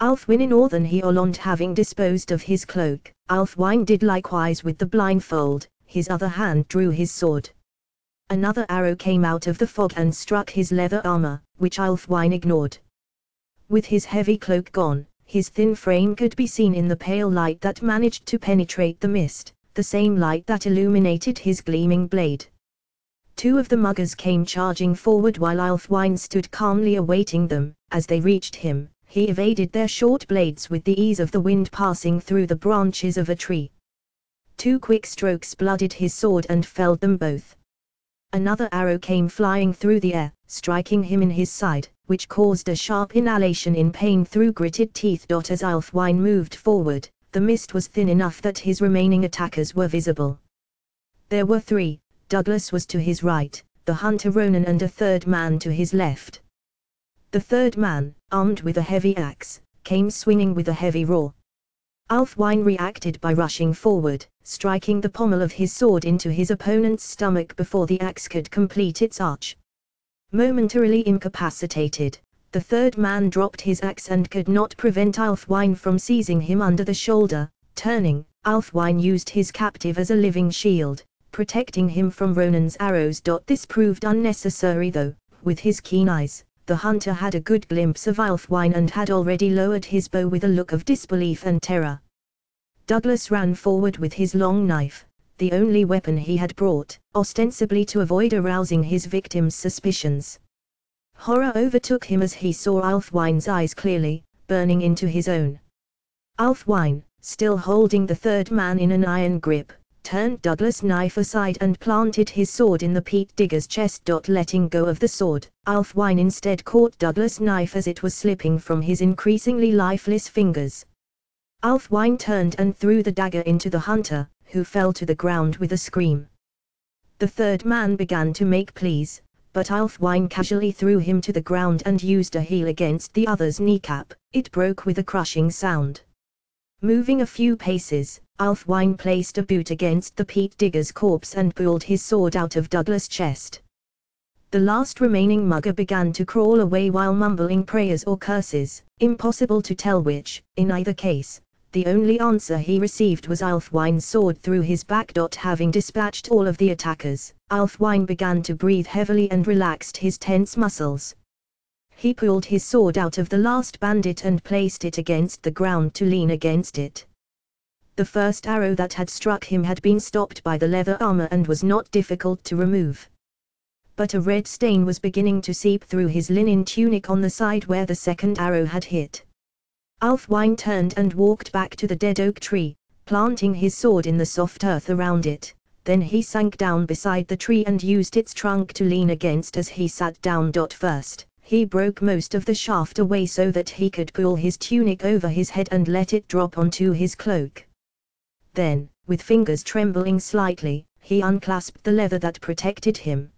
Alfwine in Northern Hioland having disposed of his cloak, Alfwine did likewise with the blindfold, his other hand drew his sword. Another arrow came out of the fog and struck his leather armor, which Alfwine ignored. With his heavy cloak gone, his thin frame could be seen in the pale light that managed to penetrate the mist, the same light that illuminated his gleaming blade. Two of the muggers came charging forward while Alfwine stood calmly awaiting them, as they reached him, he evaded their short blades with the ease of the wind passing through the branches of a tree. Two quick strokes blooded his sword and felled them both. Another arrow came flying through the air, striking him in his side, which caused a sharp inhalation in pain through gritted teeth. As Alfwine moved forward, the mist was thin enough that his remaining attackers were visible. There were three, Douglas was to his right, the hunter Ronan and a third man to his left. The third man, armed with a heavy axe, came swinging with a heavy roar. Alfwine reacted by rushing forward, striking the pommel of his sword into his opponent's stomach before the axe could complete its arch. Momentarily incapacitated, the third man dropped his axe and could not prevent Alfwine from seizing him under the shoulder, turning, Alfwine used his captive as a living shield, protecting him from Ronan's arrows. This proved unnecessary though, with his keen eyes, the hunter had a good glimpse of Alfwine and had already lowered his bow with a look of disbelief and terror. Douglas ran forward with his long knife, the only weapon he had brought, ostensibly to avoid arousing his victim's suspicions. Horror overtook him as he saw Alfwine's eyes clearly, burning into his own. Alfwine, still holding the third man in an iron grip, turned Douglas' knife aside and planted his sword in the peat digger's chest. Letting go of the sword, Alfwine instead caught Douglas' knife as it was slipping from his increasingly lifeless fingers. Alfwine turned and threw the dagger into the hunter, who fell to the ground with a scream. The third man began to make pleas, but Alfwine casually threw him to the ground and used a heel against the other's kneecap, it broke with a crushing sound. Moving a few paces, Alfwine placed a boot against the peat digger's corpse and pulled his sword out of Douglas' chest. The last remaining mugger began to crawl away while mumbling prayers or curses, impossible to tell which, in either case, the only answer he received was Alfwine's sword through his back. Having dispatched all of the attackers, Alfwine began to breathe heavily and relaxed his tense muscles. He pulled his sword out of the last bandit and placed it against the ground to lean against it. The first arrow that had struck him had been stopped by the leather armor and was not difficult to remove. But a red stain was beginning to seep through his linen tunic on the side where the second arrow had hit. Alfwine turned and walked back to the dead oak tree, planting his sword in the soft earth around it, then he sank down beside the tree and used its trunk to lean against as he sat down. First, he broke most of the shaft away so that he could pull his tunic over his head and let it drop onto his cloak. Then, with fingers trembling slightly, he unclasped the leather that protected him.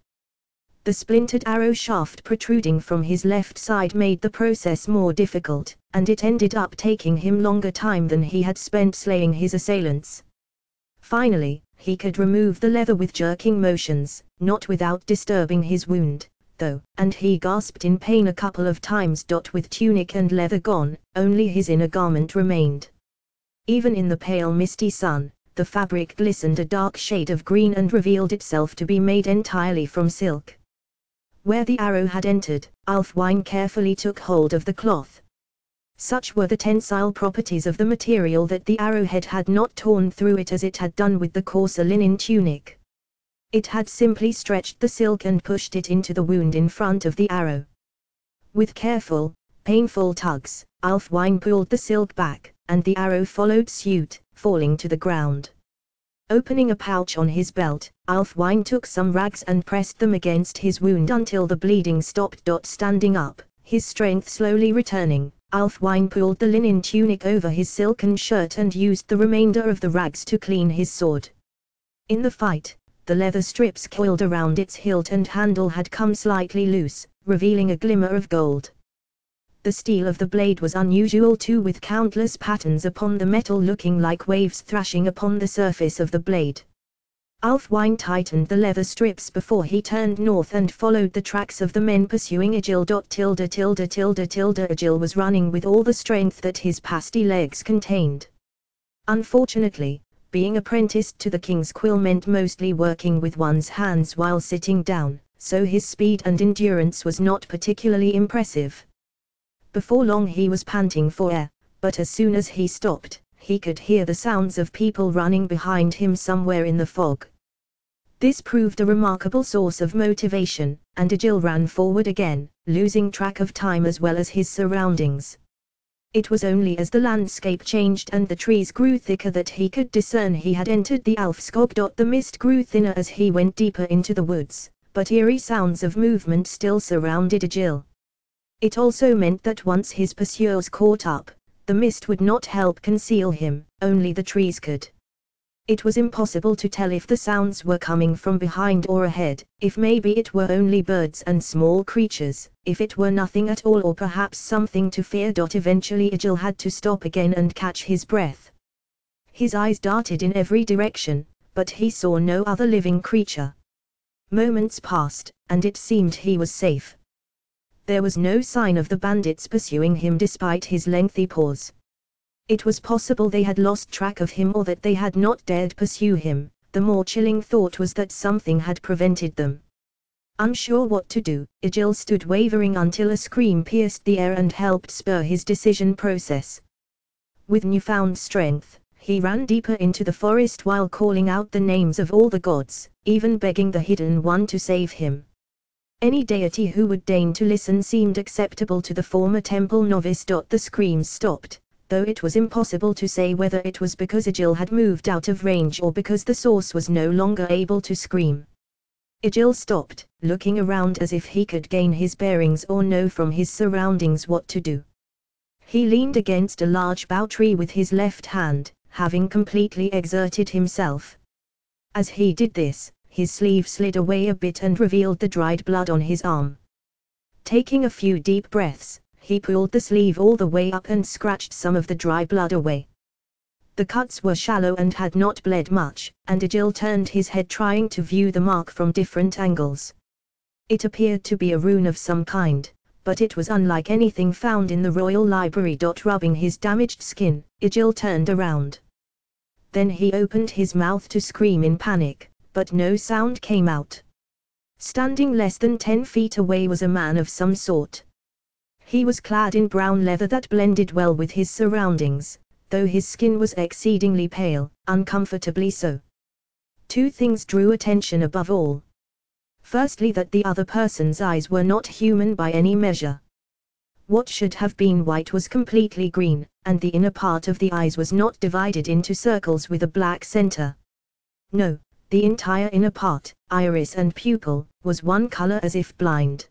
The splintered arrow shaft protruding from his left side made the process more difficult, and it ended up taking him longer time than he had spent slaying his assailants. Finally, he could remove the leather with jerking motions, not without disturbing his wound, though, and he gasped in pain a couple of times. With tunic and leather gone, only his inner garment remained. Even in the pale misty sun, the fabric glistened a dark shade of green and revealed itself to be made entirely from silk. Where the arrow had entered, Alfwine carefully took hold of the cloth. Such were the tensile properties of the material that the arrowhead had not torn through it as it had done with the coarser linen tunic. It had simply stretched the silk and pushed it into the wound in front of the arrow. With careful, painful tugs, Alfwine pulled the silk back, and the arrow followed suit, falling to the ground. Opening a pouch on his belt, Alfwine took some rags and pressed them against his wound until the bleeding stopped. Standing up, his strength slowly returning, Alfwine pulled the linen tunic over his silken shirt and used the remainder of the rags to clean his sword. In the fight, the leather strips coiled around its hilt and handle had come slightly loose, revealing a glimmer of gold. The steel of the blade was unusual too with countless patterns upon the metal looking like waves thrashing upon the surface of the blade. Alfwine tightened the leather strips before he turned north and followed the tracks of the men pursuing Agil. Tilde tilde tilde tilde Agil was running with all the strength that his pasty legs contained. Unfortunately, being apprenticed to the king's quill meant mostly working with one's hands while sitting down, so his speed and endurance was not particularly impressive. Before long he was panting for air, but as soon as he stopped, he could hear the sounds of people running behind him somewhere in the fog. This proved a remarkable source of motivation, and Agil ran forward again, losing track of time as well as his surroundings. It was only as the landscape changed and the trees grew thicker that he could discern he had entered the Alfskog. The mist grew thinner as he went deeper into the woods, but eerie sounds of movement still surrounded Agil. It also meant that once his pursuers caught up, the mist would not help conceal him, only the trees could. It was impossible to tell if the sounds were coming from behind or ahead, if maybe it were only birds and small creatures, if it were nothing at all or perhaps something to fear. Eventually Agil had to stop again and catch his breath. His eyes darted in every direction, but he saw no other living creature. Moments passed, and it seemed he was safe. There was no sign of the bandits pursuing him despite his lengthy pause. It was possible they had lost track of him or that they had not dared pursue him, the more chilling thought was that something had prevented them. Unsure what to do, Agil stood wavering until a scream pierced the air and helped spur his decision process. With newfound strength, he ran deeper into the forest while calling out the names of all the gods, even begging the Hidden One to save him. Any deity who would deign to listen seemed acceptable to the former temple novice. The screams stopped, though it was impossible to say whether it was because Agil had moved out of range or because the source was no longer able to scream. Agil stopped, looking around as if he could gain his bearings or know from his surroundings what to do. He leaned against a large bough tree with his left hand, having completely exerted himself. As he did this, his sleeve slid away a bit and revealed the dried blood on his arm. Taking a few deep breaths, he pulled the sleeve all the way up and scratched some of the dry blood away. The cuts were shallow and had not bled much, and Agil turned his head trying to view the mark from different angles. It appeared to be a rune of some kind, but it was unlike anything found in the royal library. Rubbing his damaged skin, Agil turned around. Then he opened his mouth to scream in panic, but no sound came out. Standing less than ten feet away was a man of some sort. He was clad in brown leather that blended well with his surroundings, though his skin was exceedingly pale, uncomfortably so. Two things drew attention above all. Firstly that the other person's eyes were not human by any measure. What should have been white was completely green, and the inner part of the eyes was not divided into circles with a black center. No, the entire inner part, iris and pupil, was one color as if blind.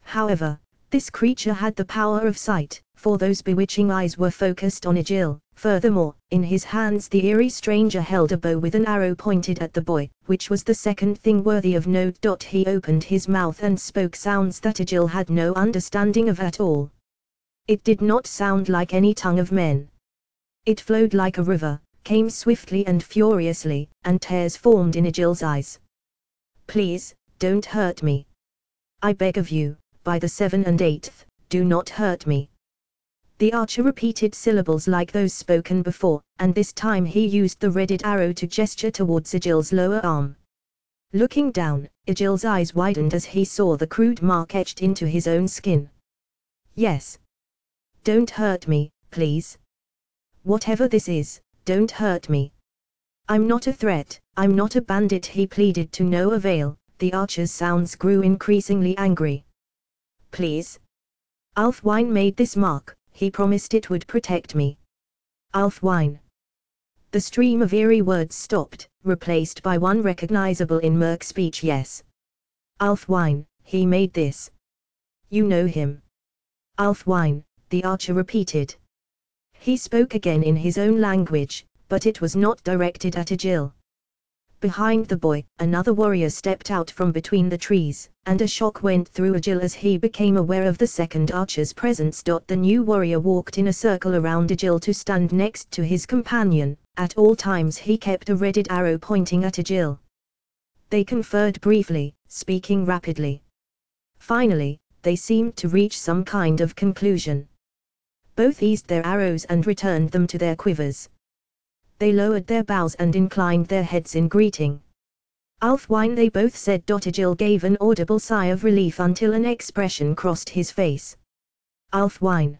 However, this creature had the power of sight, for those bewitching eyes were focused on Agil. Furthermore, in his hands the eerie stranger held a bow with an arrow pointed at the boy, which was the second thing worthy of note. He opened his mouth and spoke sounds that Agil had no understanding of at all. It did not sound like any tongue of men. It flowed like a river, came swiftly and furiously, and tears formed in Agil's eyes. Please, don't hurt me. I beg of you by the seven and eighth, do not hurt me. The archer repeated syllables like those spoken before, and this time he used the redded arrow to gesture towards Agil's lower arm. Looking down, Agil's eyes widened as he saw the crude mark etched into his own skin. Yes. Don't hurt me, please. Whatever this is, don't hurt me. I'm not a threat, I'm not a bandit he pleaded to no avail, the archer's sounds grew increasingly angry please. Alfwine made this mark, he promised it would protect me. Alfwine. The stream of eerie words stopped, replaced by one recognizable in Merc speech yes. Alfwine, he made this. You know him. Alfwine, the archer repeated. He spoke again in his own language, but it was not directed at Agil. Behind the boy, another warrior stepped out from between the trees, and a shock went through Agil as he became aware of the second archer's presence. The new warrior walked in a circle around Agil to stand next to his companion, at all times he kept a redded arrow pointing at Agil, They conferred briefly, speaking rapidly. Finally, they seemed to reach some kind of conclusion. Both eased their arrows and returned them to their quivers. They lowered their bows and inclined their heads in greeting. Alfwine they both said. Dottigil gave an audible sigh of relief until an expression crossed his face. Alfwine.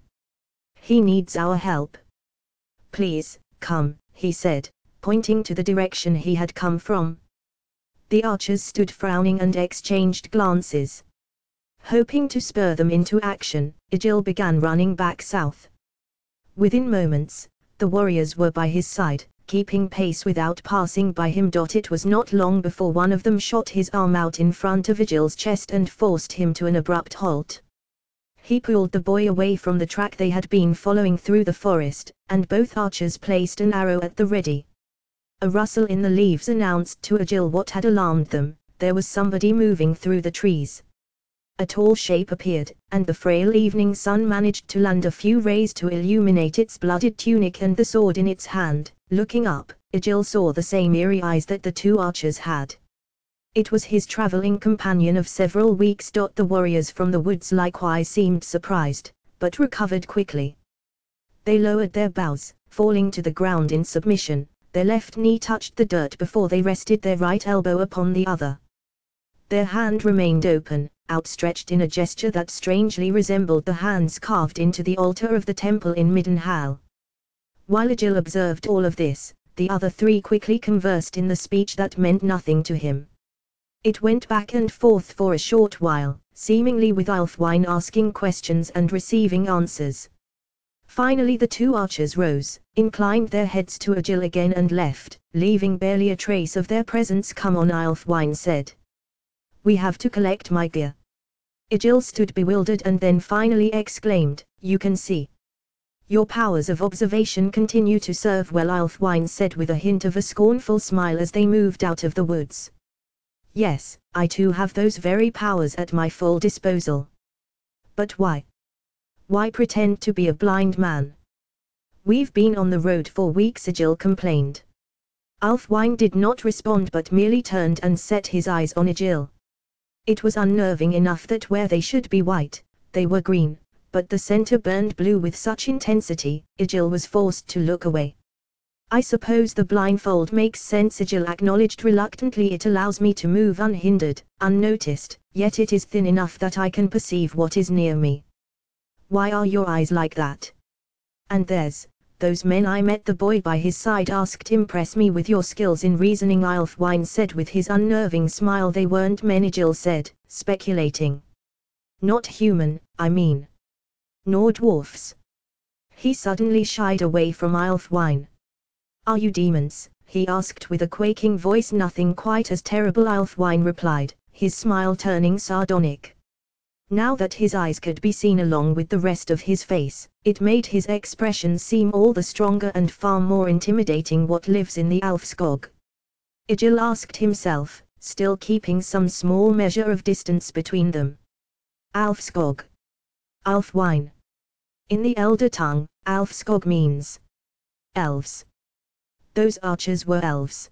He needs our help. Please, come, he said, pointing to the direction he had come from. The archers stood frowning and exchanged glances. Hoping to spur them into action, Egil began running back south. Within moments, the warriors were by his side, keeping pace without passing by him. It was not long before one of them shot his arm out in front of Egil's chest and forced him to an abrupt halt. He pulled the boy away from the track they had been following through the forest, and both archers placed an arrow at the ready. A rustle in the leaves announced to Egil what had alarmed them, there was somebody moving through the trees. A tall shape appeared, and the frail evening sun managed to land a few rays to illuminate its blooded tunic and the sword in its hand. Looking up, Egil saw the same eerie eyes that the two archers had. It was his traveling companion of several weeks. The warriors from the woods likewise seemed surprised, but recovered quickly. They lowered their bows, falling to the ground in submission, their left knee touched the dirt before they rested their right elbow upon the other. Their hand remained open, outstretched in a gesture that strangely resembled the hands carved into the altar of the temple in Middenhall. While Egil observed all of this, the other three quickly conversed in the speech that meant nothing to him. It went back and forth for a short while, seemingly with Alfwine asking questions and receiving answers. Finally the two archers rose, inclined their heads to Egil again and left, leaving barely a trace of their presence. Come on Alfwine said. We have to collect my gear. Egil stood bewildered and then finally exclaimed, You can see. Your powers of observation continue to serve well Alfwine said with a hint of a scornful smile as they moved out of the woods. Yes, I too have those very powers at my full disposal. But why? Why pretend to be a blind man? We've been on the road for weeks Egil complained. Alfwine did not respond but merely turned and set his eyes on Egil. It was unnerving enough that where they should be white, they were green, but the center burned blue with such intensity, Egil was forced to look away. I suppose the blindfold makes sense Egil acknowledged reluctantly it allows me to move unhindered, unnoticed, yet it is thin enough that I can perceive what is near me. Why are your eyes like that? And there's, those men I met the boy by his side asked impress me with your skills in reasoning Alfwine said with his unnerving smile they weren't men Egil said, speculating. Not human, I mean. Nor dwarfs. He suddenly shied away from Alfwine. Are you demons? he asked with a quaking voice nothing quite as terrible Alfwine replied, his smile turning sardonic. Now that his eyes could be seen along with the rest of his face, it made his expression seem all the stronger and far more intimidating what lives in the Alfskog. Egil asked himself, still keeping some small measure of distance between them. Alfskog. Alfwine. In the Elder tongue, Alfskog means elves. Those archers were elves.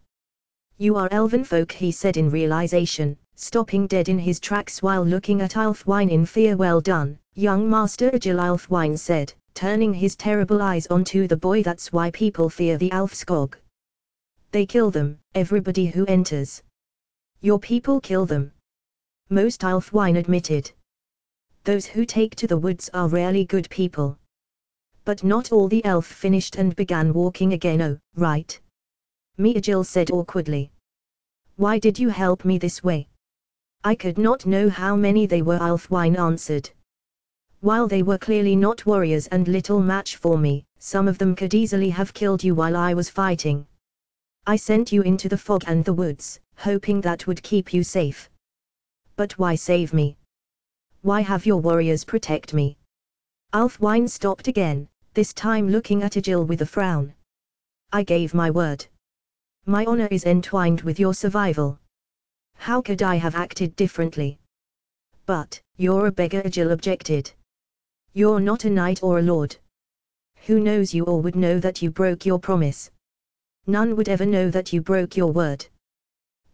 You are elven folk he said in realization, stopping dead in his tracks while looking at Alfwine in fear. Well done, young Master Egil Alfwine said, turning his terrible eyes onto the boy. That's why people fear the Alfskog. They kill them, everybody who enters. Your people kill them. Most Alfwine admitted. Those who take to the woods are rarely good people. But not all the elf finished and began walking again. Oh, right. Me Egil said awkwardly. Why did you help me this way? I could not know how many they were Alfwine answered. While they were clearly not warriors and little match for me, some of them could easily have killed you while I was fighting. I sent you into the fog and the woods, hoping that would keep you safe. But why save me? Why have your warriors protect me? Alfwine stopped again, this time looking at Egil with a frown. I gave my word. My honor is entwined with your survival. How could I have acted differently? But, you're a beggar Egil objected. You're not a knight or a lord. Who knows you or would know that you broke your promise? None would ever know that you broke your word.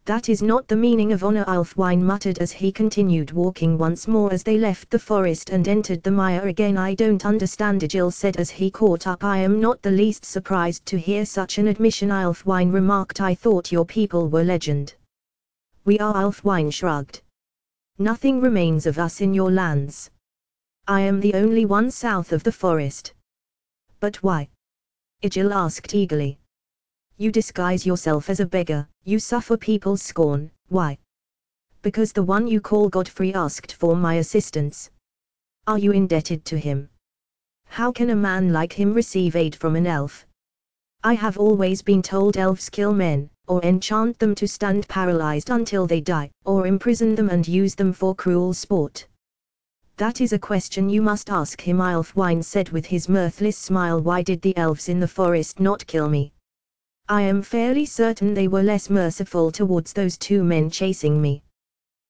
That is not the meaning of honor Alfwine muttered as he continued walking once more as they left the forest and entered the mire again I don't understand Egil said as he caught up I am not the least surprised to hear such an admission Alfwine remarked I thought your people were legend. We are Alfwine shrugged. Nothing remains of us in your lands. I am the only one south of the forest. But why? Egil asked eagerly. You disguise yourself as a beggar, you suffer people's scorn, why? Because the one you call Godfrey asked for my assistance. Are you indebted to him? How can a man like him receive aid from an elf? I have always been told elves kill men, or enchant them to stand paralyzed until they die, or imprison them and use them for cruel sport. That is a question you must ask him Alfwine said with his mirthless smile why did the elves in the forest not kill me? I am fairly certain they were less merciful towards those two men chasing me.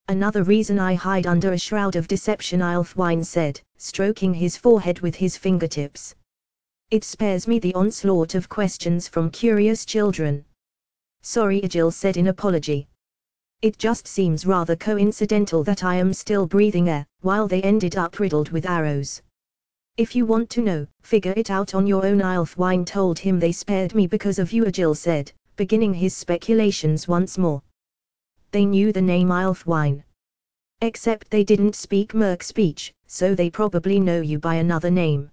Another reason I hide under a shroud of deception Alfwine said, stroking his forehead with his fingertips. It spares me the onslaught of questions from curious children. Sorry Egil said in apology. It just seems rather coincidental that I am still breathing air, while they ended up riddled with arrows. If you want to know, figure it out on your own Alfwine told him they spared me because of you Agil said, beginning his speculations once more. They knew the name Alfwine. Except they didn't speak Merc speech, so they probably know you by another name.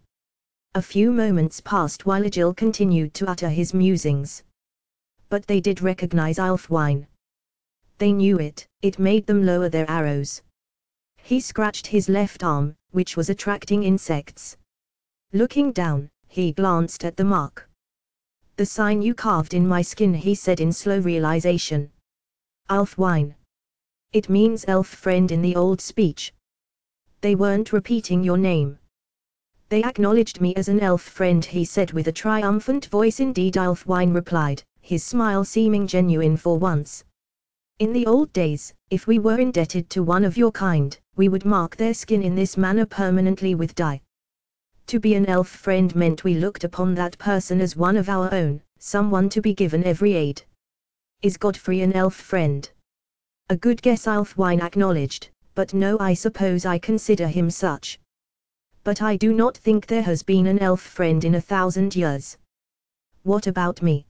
A few moments passed while Agil continued to utter his musings. But they did recognize Alfwine. They knew it, it made them lower their arrows. He scratched his left arm, which was attracting insects. Looking down, he glanced at the mark. The sign you carved in my skin he said in slow realization. Alfwine. It means elf friend in the old speech. They weren't repeating your name. They acknowledged me as an elf friend he said with a triumphant voice indeed Alfwine replied, his smile seeming genuine for once. In the old days, if we were indebted to one of your kind, we would mark their skin in this manner permanently with dye. To be an elf friend meant we looked upon that person as one of our own, someone to be given every aid. Is Godfrey an elf friend? A good guess Alfwine acknowledged, but no I suppose I consider him such. But I do not think there has been an elf friend in a thousand years. What about me?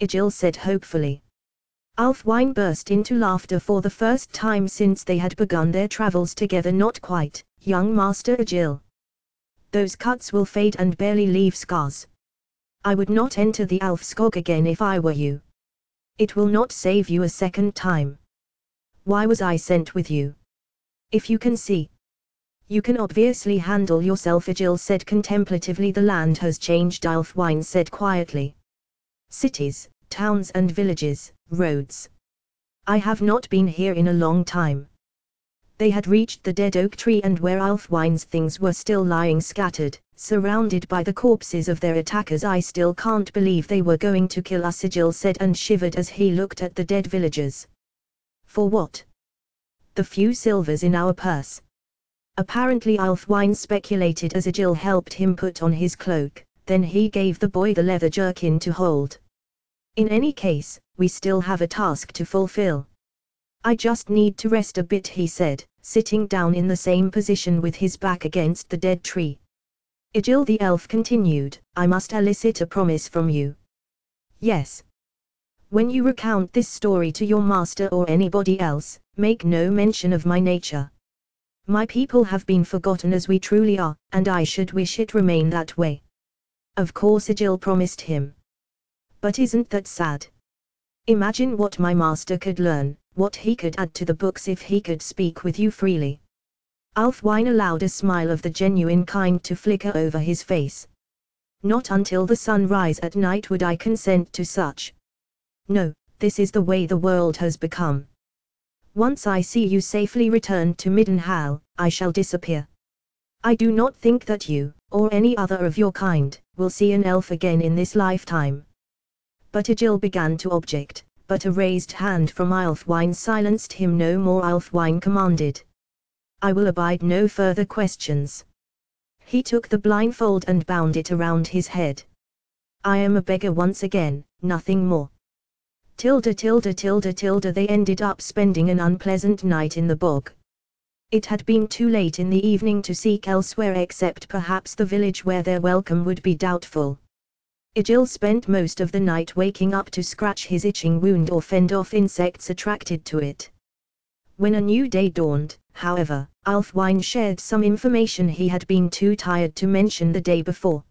Egil said hopefully. Alfwine burst into laughter for the first time since they had begun their travels together not quite, young Master Agil. Those cuts will fade and barely leave scars. I would not enter the Alfskog again if I were you. It will not save you a second time. Why was I sent with you? If you can see. You can obviously handle yourself Agil said contemplatively the land has changed Alfwine said quietly. Cities, towns and villages, roads. I have not been here in a long time. They had reached the dead oak tree and where Alfwine's things were still lying scattered, surrounded by the corpses of their attackers I still can't believe they were going to kill us Agil said and shivered as he looked at the dead villagers. For what? The few silvers in our purse. Apparently Alfwine speculated as Agil helped him put on his cloak, then he gave the boy the leather jerkin to hold. In any case, we still have a task to fulfill. I just need to rest a bit he said, sitting down in the same position with his back against the dead tree. Egil the elf continued, I must elicit a promise from you. Yes. When you recount this story to your master or anybody else, make no mention of my nature. My people have been forgotten as we truly are, and I should wish it remain that way. Of course Egil promised him. But isn't that sad? Imagine what my master could learn, what he could add to the books if he could speak with you freely. Alfwine allowed a smile of the genuine kind to flicker over his face. Not until the sun sunrise at night would I consent to such. No, this is the way the world has become. Once I see you safely returned to Middenhall, I shall disappear. I do not think that you, or any other of your kind, will see an elf again in this lifetime but Agil began to object, but a raised hand from Alfwine silenced him no more Alfwine commanded. I will abide no further questions. He took the blindfold and bound it around his head. I am a beggar once again, nothing more. Tilda tilda tilda tilda they ended up spending an unpleasant night in the bog. It had been too late in the evening to seek elsewhere except perhaps the village where their welcome would be doubtful. Egil spent most of the night waking up to scratch his itching wound or fend off insects attracted to it. When a new day dawned, however, Alfwine shared some information he had been too tired to mention the day before.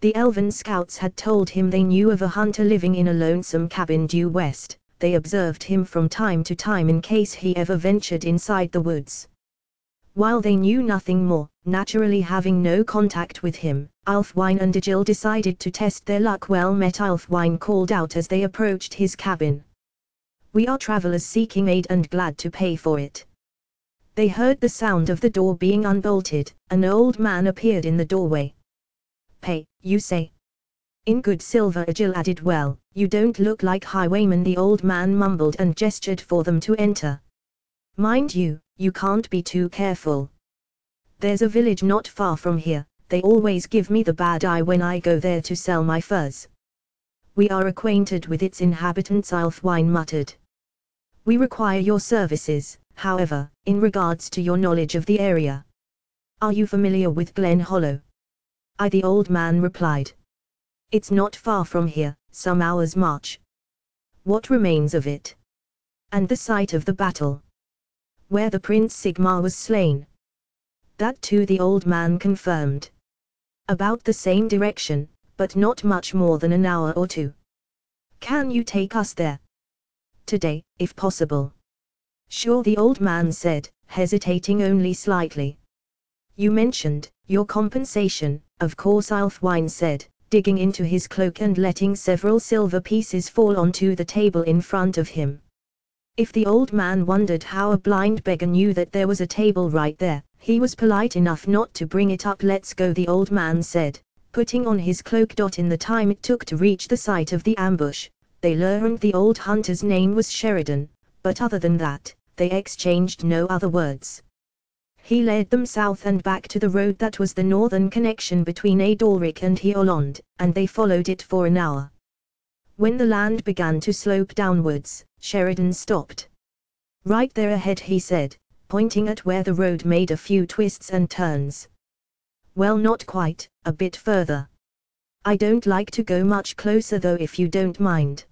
The elven scouts had told him they knew of a hunter living in a lonesome cabin due west, they observed him from time to time in case he ever ventured inside the woods. While they knew nothing more, naturally having no contact with him, Alfwine and Egil decided to test their luck well met Alfwine called out as they approached his cabin. We are travelers seeking aid and glad to pay for it. They heard the sound of the door being unbolted, an old man appeared in the doorway. Pay, you say? In good silver Egil added well, you don't look like highwaymen the old man mumbled and gestured for them to enter. Mind you, you can't be too careful. There's a village not far from here, they always give me the bad eye when I go there to sell my furs. We are acquainted with its inhabitants Alfwine muttered. We require your services, however, in regards to your knowledge of the area. Are you familiar with Glen Hollow? I the old man replied. It's not far from here, some hours' march. What remains of it? And the site of the battle. Where the Prince Sigmar was slain. That too the old man confirmed. About the same direction, but not much more than an hour or two. Can you take us there? Today, if possible. Sure the old man said, hesitating only slightly. You mentioned, your compensation, of course Alfwine said, digging into his cloak and letting several silver pieces fall onto the table in front of him. If the old man wondered how a blind beggar knew that there was a table right there, he was polite enough not to bring it up. Let's go, the old man said, putting on his cloak. In the time it took to reach the site of the ambush, they learned the old hunter's name was Sheridan, but other than that, they exchanged no other words. He led them south and back to the road that was the northern connection between Adalric and Hioland, and they followed it for an hour. When the land began to slope downwards, Sheridan stopped. Right there ahead he said, pointing at where the road made a few twists and turns. Well not quite, a bit further. I don't like to go much closer though if you don't mind.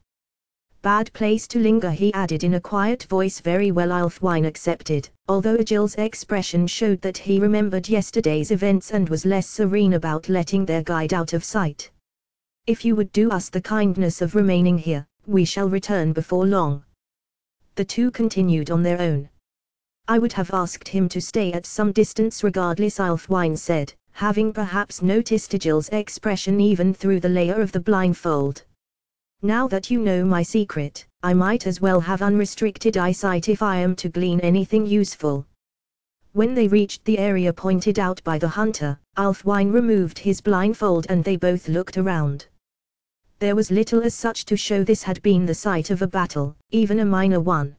Bad place to linger he added in a quiet voice very well Alfwine accepted, although Egil's expression showed that he remembered yesterday's events and was less serene about letting their guide out of sight. If you would do us the kindness of remaining here, we shall return before long. The two continued on their own. I would have asked him to stay at some distance regardless Alfwine said, having perhaps noticed Egil's expression even through the layer of the blindfold. Now that you know my secret, I might as well have unrestricted eyesight if I am to glean anything useful. When they reached the area pointed out by the hunter, Alfwine removed his blindfold and they both looked around. There was little as such to show this had been the site of a battle, even a minor one.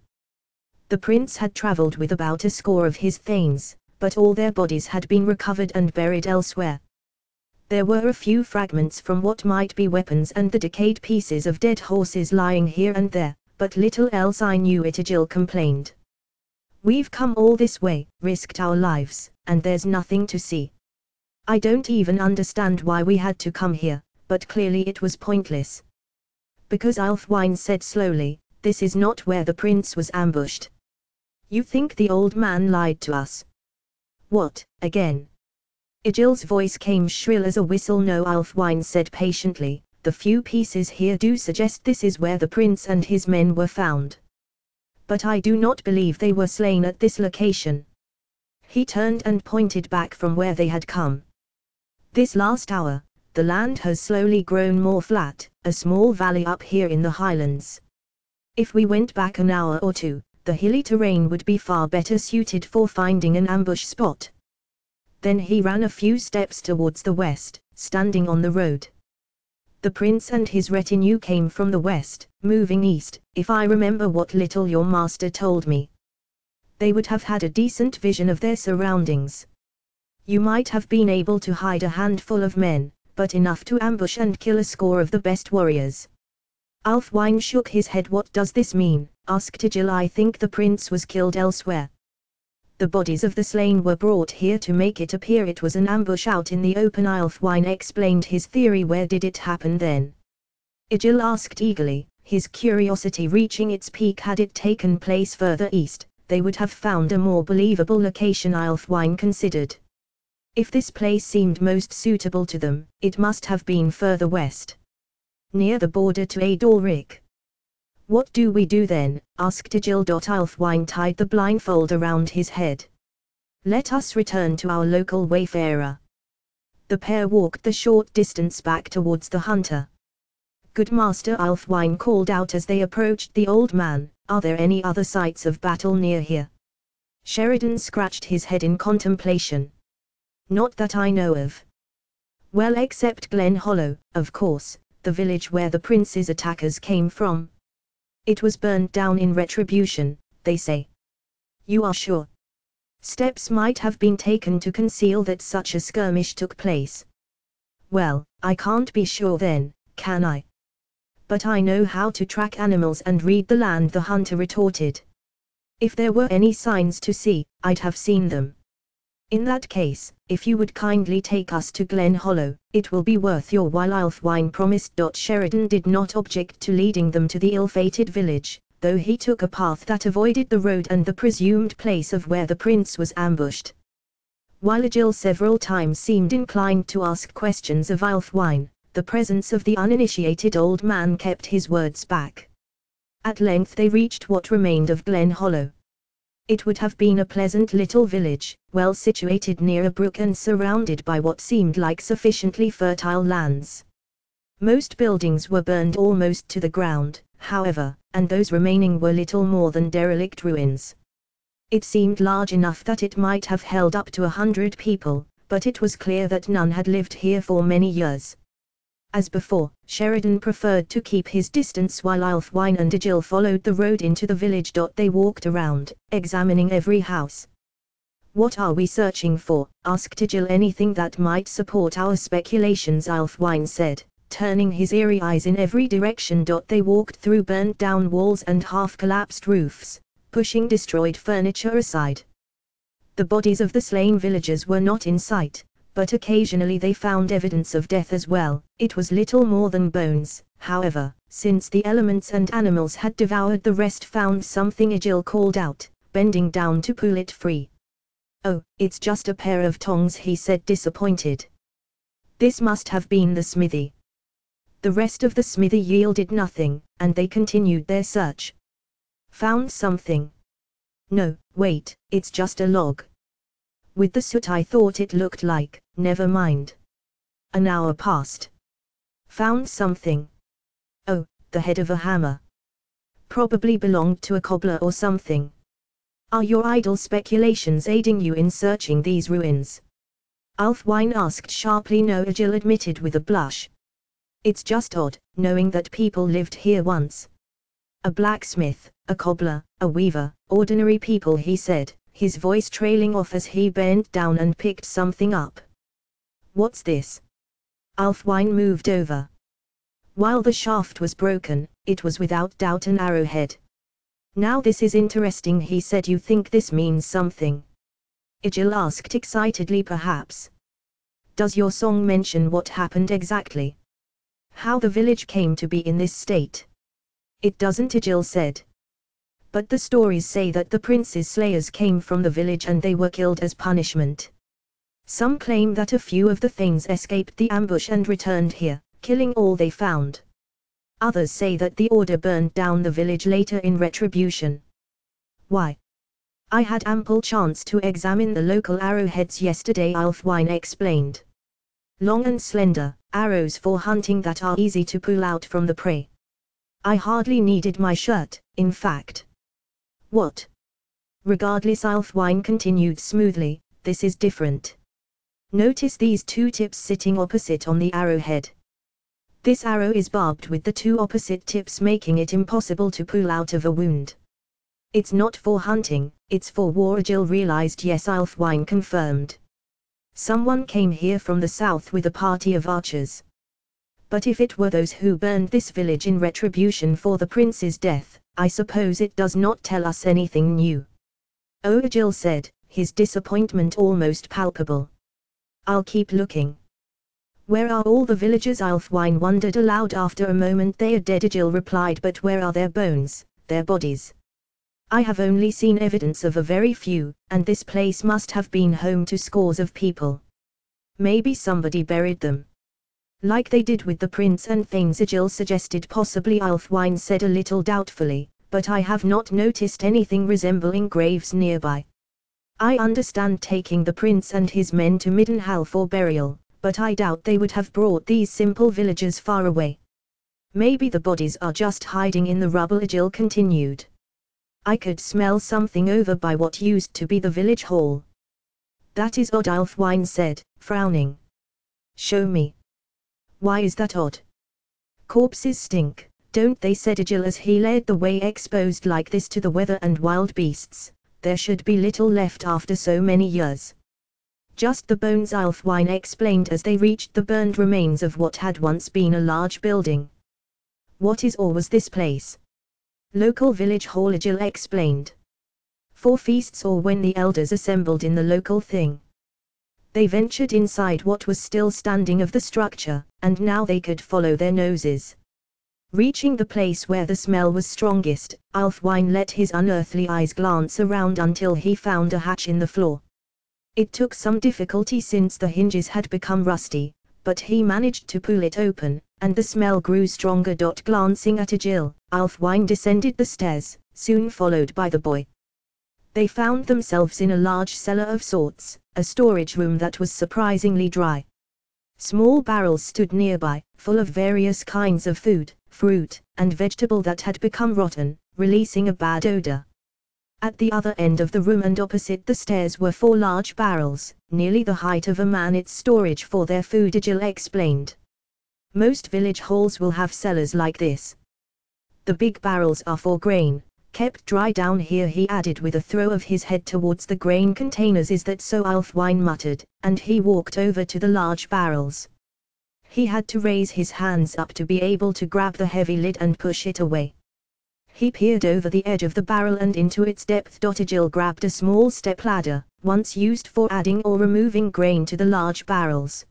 The prince had travelled with about a score of his thanes, but all their bodies had been recovered and buried elsewhere. There were a few fragments from what might be weapons and the decayed pieces of dead horses lying here and there, but little else I knew it Egil complained. We've come all this way, risked our lives, and there's nothing to see. I don't even understand why we had to come here, but clearly it was pointless. Because Alfwine said slowly, this is not where the prince was ambushed. You think the old man lied to us? What, again? Egil's voice came shrill as a whistle no Alfwine said patiently, the few pieces here do suggest this is where the prince and his men were found. But I do not believe they were slain at this location. He turned and pointed back from where they had come. This last hour, the land has slowly grown more flat, a small valley up here in the highlands. If we went back an hour or two, the hilly terrain would be far better suited for finding an ambush spot. Then he ran a few steps towards the west, standing on the road. The prince and his retinue came from the west, moving east, if I remember what little your master told me. They would have had a decent vision of their surroundings. You might have been able to hide a handful of men, but enough to ambush and kill a score of the best warriors. Alfwine shook his head. What does this mean? asked Egil. I think the prince was killed elsewhere. The bodies of the slain were brought here to make it appear it was an ambush out in the open. Alfwine explained his theory. Where did it happen then? Egil asked eagerly, his curiosity reaching its peak. Had it taken place further east, they would have found a more believable location. Alfwine considered. If this place seemed most suitable to them, it must have been further west. Near the border to Adalric. What do we do then? asked Egil. Alfwine tied the blindfold around his head. Let us return to our local wayfarer. The pair walked the short distance back towards the hunter. Good Master Alfwine called out as they approached the old man, are there any other sites of battle near here? Sheridan scratched his head in contemplation. Not that I know of. Well except Glen Hollow, of course, the village where the prince's attackers came from. It was burned down in retribution, they say. You are sure? Steps might have been taken to conceal that such a skirmish took place. Well, I can't be sure then, can I? But I know how to track animals and read the land the hunter retorted. If there were any signs to see, I'd have seen them. In that case, if you would kindly take us to Glen Hollow, it will be worth your while Alfwine promised. Sheridan did not object to leading them to the ill-fated village, though he took a path that avoided the road and the presumed place of where the prince was ambushed. While Egil several times seemed inclined to ask questions of Alfwine, the presence of the uninitiated old man kept his words back. At length they reached what remained of Glen Hollow. It would have been a pleasant little village, well situated near a brook and surrounded by what seemed like sufficiently fertile lands. Most buildings were burned almost to the ground, however, and those remaining were little more than derelict ruins. It seemed large enough that it might have held up to a hundred people, but it was clear that none had lived here for many years. As before, Sheridan preferred to keep his distance while Alfwine and Egil followed the road into the village. They walked around, examining every house. What are we searching for? asked Egil. Anything that might support our speculations Alfwine said, turning his eerie eyes in every direction. They walked through burnt down walls and half-collapsed roofs, pushing destroyed furniture aside. The bodies of the slain villagers were not in sight, but occasionally they found evidence of death as well. It was little more than bones, however, since the elements and animals had devoured the rest found something Egil called out, bending down to pull it free. Oh, it's just a pair of tongs he said disappointed. This must have been the smithy. The rest of the smithy yielded nothing, and they continued their search. Found something. No, wait, it's just a log. With the soot I thought it looked like, never mind. An hour passed. Found something. Oh, the head of a hammer. Probably belonged to a cobbler or something. Are your idle speculations aiding you in searching these ruins? Alfwine asked sharply no Egil admitted with a blush. It's just odd, knowing that people lived here once. A blacksmith, a cobbler, a weaver, ordinary people he said, his voice trailing off as he bent down and picked something up. What's this? Alfwine moved over. While the shaft was broken, it was without doubt an arrowhead. Now this is interesting he said you think this means something. Egil asked excitedly perhaps. Does your song mention what happened exactly? How the village came to be in this state? It doesn't Egil said but the stories say that the prince's slayers came from the village and they were killed as punishment. Some claim that a few of the things escaped the ambush and returned here, killing all they found. Others say that the order burned down the village later in retribution. Why? I had ample chance to examine the local arrowheads yesterday Alfwine explained. Long and slender, arrows for hunting that are easy to pull out from the prey. I hardly needed my shirt, in fact. What? Regardless Alfwine continued smoothly, this is different. Notice these two tips sitting opposite on the arrowhead. This arrow is barbed with the two opposite tips making it impossible to pull out of a wound. It's not for hunting, it's for war Egil realized yes Alfwine confirmed. Someone came here from the south with a party of archers. but if it were those who burned this village in retribution for the prince's death, I suppose it does not tell us anything new. Oajil said, his disappointment almost palpable. I'll keep looking. Where are all the villagers? Alfwine wondered aloud after a moment. They are dead. Agil replied, but where are their bones, their bodies? I have only seen evidence of a very few, and this place must have been home to scores of people. Maybe somebody buried them. Like they did with the prince and things suggested possibly Alfwine said a little doubtfully, but I have not noticed anything resembling graves nearby. I understand taking the prince and his men to Middenhall for burial, but I doubt they would have brought these simple villagers far away. Maybe the bodies are just hiding in the rubble Egil continued. I could smell something over by what used to be the village hall. That is odd Alfwine said, frowning. Show me. Why is that odd? Corpses stink, don't they said Egil as he led the way exposed like this to the weather and wild beasts, there should be little left after so many years. Just the bones Alfwine explained as they reached the burned remains of what had once been a large building. What is or was this place? Local village hall Egil explained. For feasts or when the elders assembled in the local thing. They ventured inside what was still standing of the structure, and now they could follow their noses. Reaching the place where the smell was strongest, Alfwine let his unearthly eyes glance around until he found a hatch in the floor. It took some difficulty since the hinges had become rusty, but he managed to pull it open, and the smell grew stronger. Glancing at Egil, Alfwine descended the stairs, soon followed by the boy. They found themselves in a large cellar of sorts, a storage room that was surprisingly dry. Small barrels stood nearby, full of various kinds of food, fruit, and vegetable that had become rotten, releasing a bad odor. At the other end of the room and opposite the stairs were four large barrels, nearly the height of a man. It's storage for their food, Egil explained. Most village halls will have cellars like this. The big barrels are for grain, kept dry down here he added with a throw of his head towards the grain containers is that so Alfwine muttered, and he walked over to the large barrels. He had to raise his hands up to be able to grab the heavy lid and push it away. He peered over the edge of the barrel and into its depth. Egil grabbed a small step ladder, once used for adding or removing grain to the large barrels.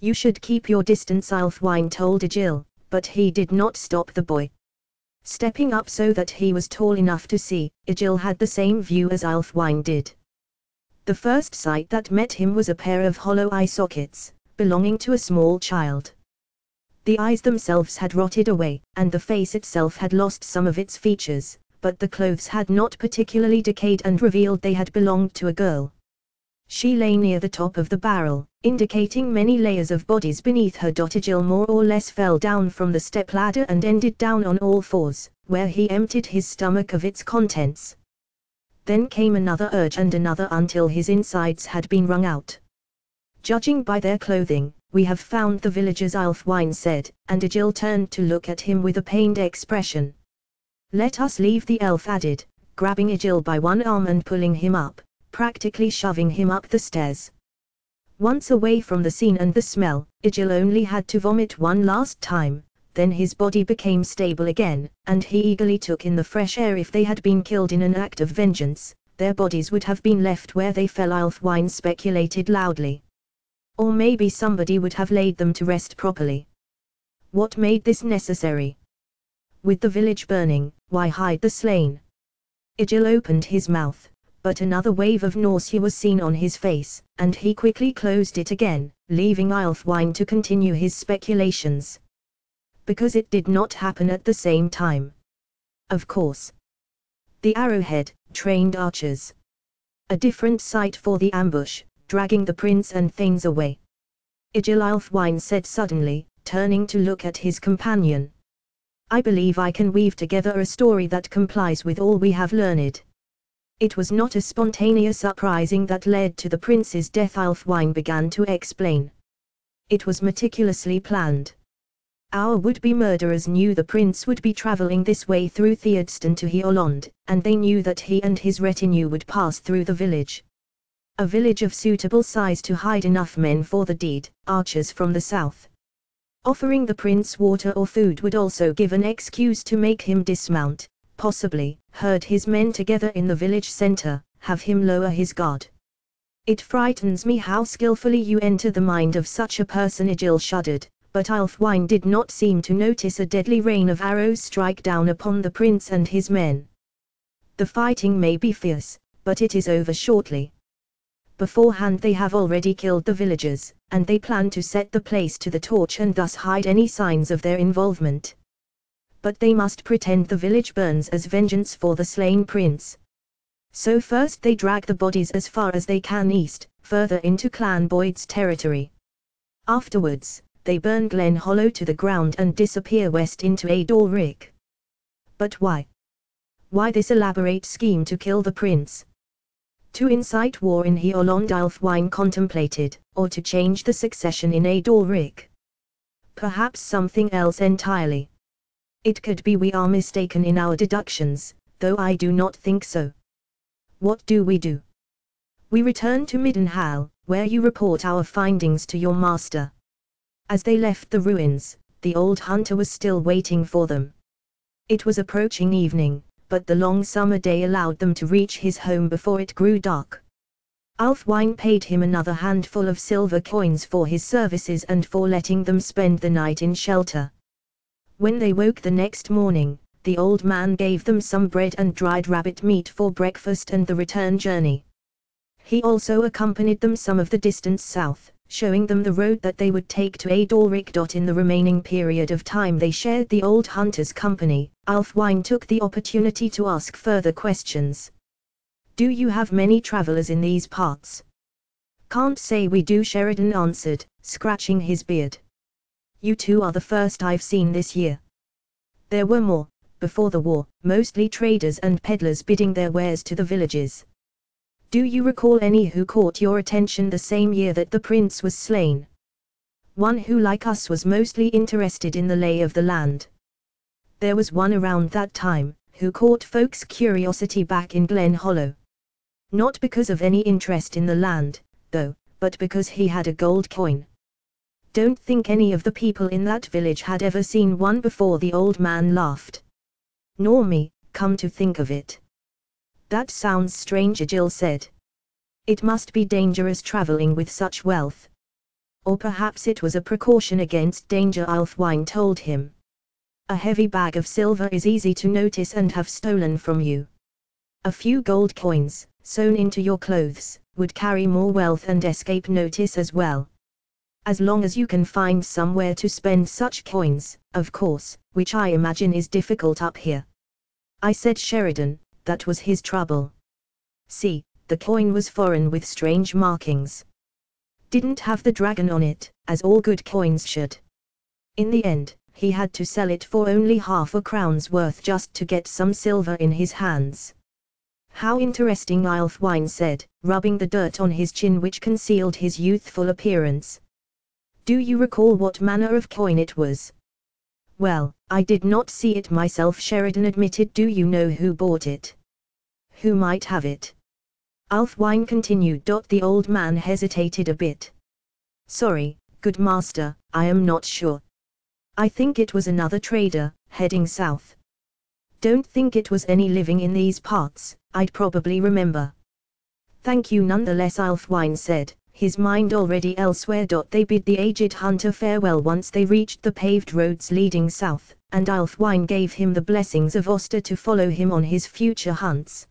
You should keep your distance Alfwine told Egil, but he did not stop the boy. Stepping up so that he was tall enough to see, Egil had the same view as Alfwine did. The first sight that met him was a pair of hollow eye sockets, belonging to a small child. The eyes themselves had rotted away, and the face itself had lost some of its features, but the clothes had not particularly decayed and revealed they had belonged to a girl. She lay near the top of the barrel, indicating many layers of bodies beneath her. Egil more or less fell down from the step ladder and ended down on all fours, where he emptied his stomach of its contents. Then came another urge and another until his insides had been wrung out. Judging by their clothing, we have found the villagers Alfwine said, and Egil turned to look at him with a pained expression. Let us leave the elf added, grabbing Egil by one arm and pulling him up, practically shoving him up the stairs. Once away from the scene and the smell, Egil only had to vomit one last time, then his body became stable again, and he eagerly took in the fresh air if they had been killed in an act of vengeance, their bodies would have been left where they fell Alfwine speculated loudly. Or maybe somebody would have laid them to rest properly. What made this necessary? With the village burning, why hide the slain? Egil opened his mouth, but another wave of nausea was seen on his face, and he quickly closed it again, leaving Alfwine to continue his speculations. Because it did not happen at the same time. Of course. The arrowhead, trained archers. A different site for the ambush, dragging the prince and things away. Egil Alfwine said suddenly, turning to look at his companion. I believe I can weave together a story that complies with all we have learned. It was not a spontaneous uprising that led to the prince's death Alfwine began to explain. It was meticulously planned. Our would-be murderers knew the prince would be traveling this way through Theodston to Hioland, and they knew that he and his retinue would pass through the village a village of suitable size to hide enough men for the deed, archers from the south. Offering the prince water or food would also give an excuse to make him dismount, possibly, herd his men together in the village center, have him lower his guard. It frightens me how skillfully you enter the mind of such a person Egil shuddered, but Alfwine did not seem to notice a deadly rain of arrows strike down upon the prince and his men. The fighting may be fierce, but it is over shortly. Beforehand they have already killed the villagers, and they plan to set the place to the torch and thus hide any signs of their involvement. But they must pretend the village burns as vengeance for the slain prince. So first they drag the bodies as far as they can east, further into Clan Boyd's territory. Afterwards, they burn Glen Hollow to the ground and disappear west into Adalric. But why? Why this elaborate scheme to kill the prince? To incite war in Hioland Alfwine contemplated, or to change the succession in Adalric. Perhaps something else entirely. It could be we are mistaken in our deductions, though I do not think so. What do we do? We return to Middenhall, where you report our findings to your master. As they left the ruins, the old hunter was still waiting for them. It was approaching evening, but the long summer day allowed them to reach his home before it grew dark. Alfwine paid him another handful of silver coins for his services and for letting them spend the night in shelter. When they woke the next morning, the old man gave them some bread and dried rabbit meat for breakfast and the return journey. He also accompanied them some of the distance south, showing them the road that they would take to Adalric. In the remaining period of time they shared the old hunter's company, Alfwine took the opportunity to ask further questions. Do you have many travelers in these parts? Can't say we do Sheridan answered, scratching his beard. You two are the first I've seen this year. There were more, before the war, mostly traders and peddlers bidding their wares to the villages. Do you recall any who caught your attention the same year that the prince was slain? One who like us was mostly interested in the lay of the land. There was one around that time, who caught folks' curiosity back in Glen Hollow. Not because of any interest in the land, though, but because he had a gold coin. Don't think any of the people in that village had ever seen one before the old man laughed nor me, come to think of it. That sounds strange Egil said. It must be dangerous traveling with such wealth. Or perhaps it was a precaution against danger Alfwine told him. A heavy bag of silver is easy to notice and have stolen from you. A few gold coins, sewn into your clothes, would carry more wealth and escape notice as well. As long as you can find somewhere to spend such coins, of course, which I imagine is difficult up here. I said Sheridan, that was his trouble. See, the coin was foreign with strange markings. Didn't have the dragon on it, as all good coins should. In the end, he had to sell it for only half a crown's worth just to get some silver in his hands. How interesting Alfwine said, rubbing the dirt on his chin which concealed his youthful appearance. Do you recall what manner of coin it was? Well, I did not see it myself Sheridan admitted do you know who bought it? Who might have it? Alfwine continued. The old man hesitated a bit. Sorry, good master, I am not sure. I think it was another trader, heading south. Don't think it was any living in these parts, I'd probably remember. Thank you nonetheless Alfwine said, his mind already elsewhere. They bid the aged hunter farewell once they reached the paved roads leading south, and Alfwine gave him the blessings of Oster to follow him on his future hunts.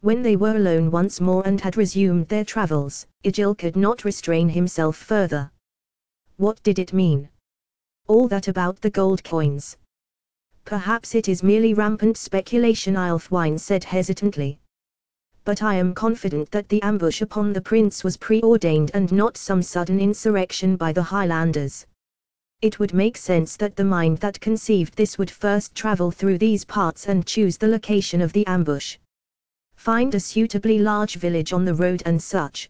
When they were alone once more and had resumed their travels, Egil could not restrain himself further. What did it mean? All that about the gold coins. Perhaps it is merely rampant speculation Alfwine said hesitantly but I am confident that the ambush upon the prince was preordained and not some sudden insurrection by the Highlanders. It would make sense that the mind that conceived this would first travel through these parts and choose the location of the ambush. Find a suitably large village on the road and such.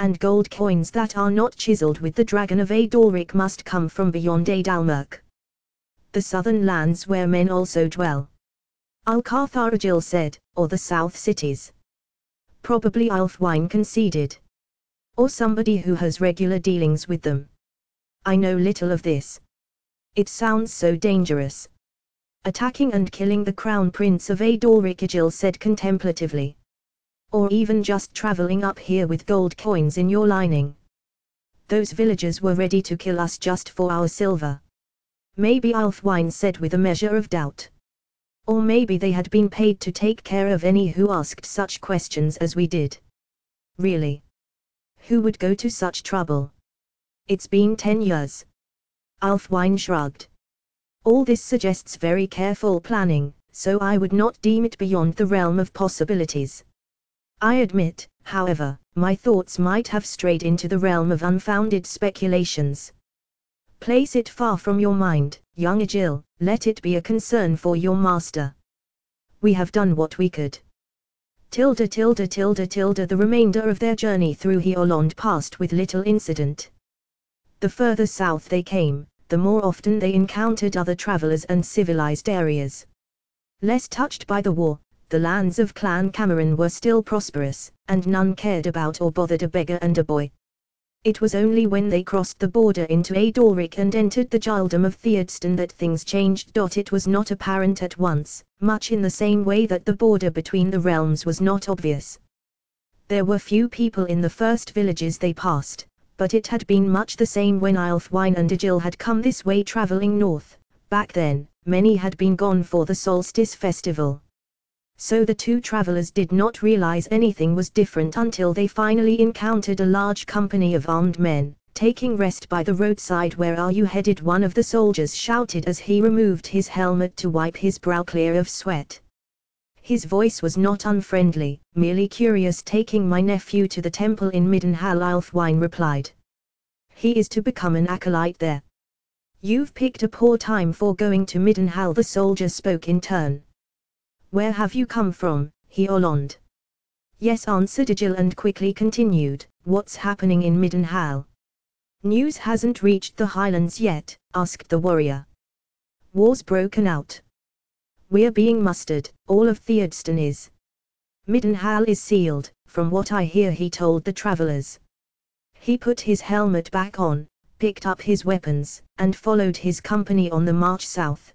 And gold coins that are not chiseled with the dragon of Adalric must come from beyond Adalmerk. The southern lands where men also dwell. Alcartharagil said, or the south cities probably Alfwine conceded. Or somebody who has regular dealings with them. I know little of this. It sounds so dangerous. Attacking and killing the crown prince of Adalric Egil said contemplatively. Or even just traveling up here with gold coins in your lining. Those villagers were ready to kill us just for our silver. Maybe Alfwine said with a measure of doubt. Or maybe they had been paid to take care of any who asked such questions as we did. Really? Who would go to such trouble? It's been ten years. Alfwine shrugged. All this suggests very careful planning, so I would not deem it beyond the realm of possibilities. I admit, however, my thoughts might have strayed into the realm of unfounded speculations. Place it far from your mind, young Egil, let it be a concern for your master. We have done what we could tilde tilde tilde tilde the remainder of their journey through Hioland passed with little incident. The further south they came, the more often they encountered other travelers and civilized areas. Less touched by the war, the lands of Clan Cameron were still prosperous, and none cared about or bothered a beggar and a boy. It was only when they crossed the border into Adalric and entered the Jarldom of Theodston that things changed. It was not apparent at once, much in the same way that the border between the realms was not obvious. There were few people in the first villages they passed, but it had been much the same when Alfwine and Egil had come this way traveling north. Back then, many had been gone for the solstice festival so the two travelers did not realize anything was different until they finally encountered a large company of armed men, taking rest by the roadside where are you headed one of the soldiers shouted as he removed his helmet to wipe his brow clear of sweat. His voice was not unfriendly, merely curious taking my nephew to the temple in Middenhall Alfwine replied. He is to become an acolyte there. You've picked a poor time for going to Middenhall the soldier spoke in turn. Where have you come from, Hioland? Yes answered Egil and quickly continued, what's happening in Middenhall? News hasn't reached the highlands yet, asked the warrior. War's broken out. We're being mustered, all of Theodston is. Middenhall is sealed, from what I hear he told the travelers. He put his helmet back on, picked up his weapons, and followed his company on the march south.